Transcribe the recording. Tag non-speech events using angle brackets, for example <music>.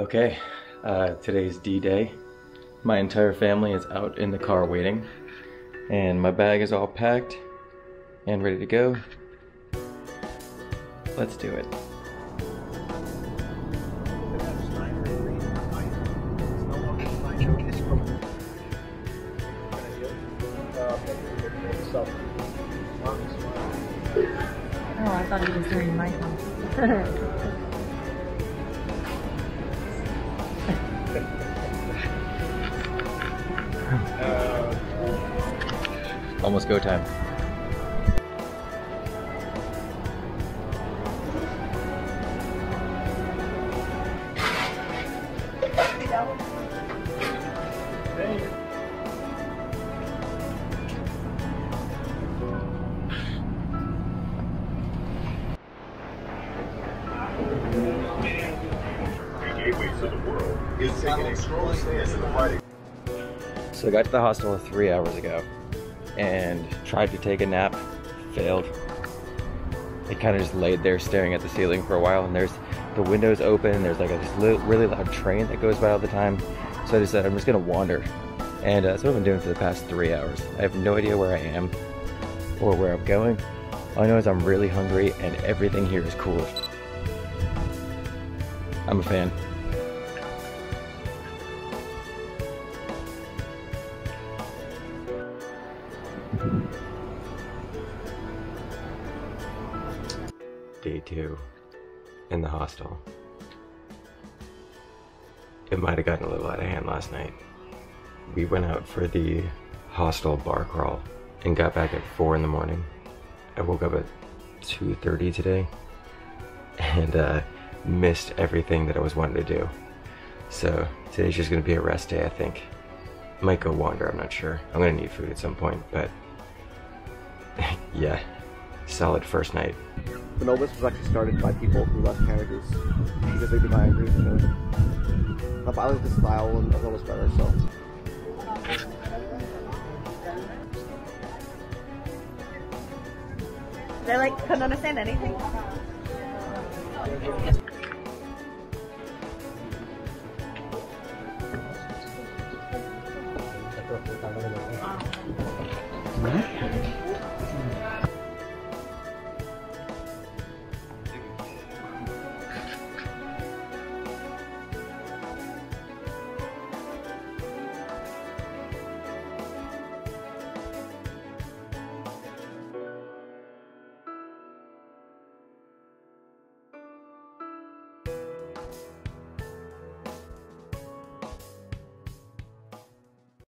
Okay, uh, today's D-Day. My entire family is out in the car waiting, and my bag is all packed and ready to go. Let's do it. Oh, I thought he was doing my <laughs> Uh, Almost go time. gateways of the world is taking a stance in. So I got to the hostel three hours ago and tried to take a nap, failed. I kind of just laid there staring at the ceiling for a while and there's the windows open there's like a really loud train that goes by all the time. So I decided I'm just gonna wander. And uh, that's what I've been doing for the past three hours. I have no idea where I am or where I'm going. All I know is I'm really hungry and everything here is cool. I'm a fan. Day two in the hostel. It might have gotten a little out of hand last night. We went out for the hostel bar crawl and got back at four in the morning. I woke up at 2.30 today and uh, missed everything that I was wanting to do. So today's just gonna be a rest day, I think. Might go wander, I'm not sure. I'm gonna need food at some point, but <laughs> yeah, solid first night. The Bonobos was actually started by people who left Canada's because they deny agree with the But I like the style of Bonobos better, so. They like couldn't understand anything.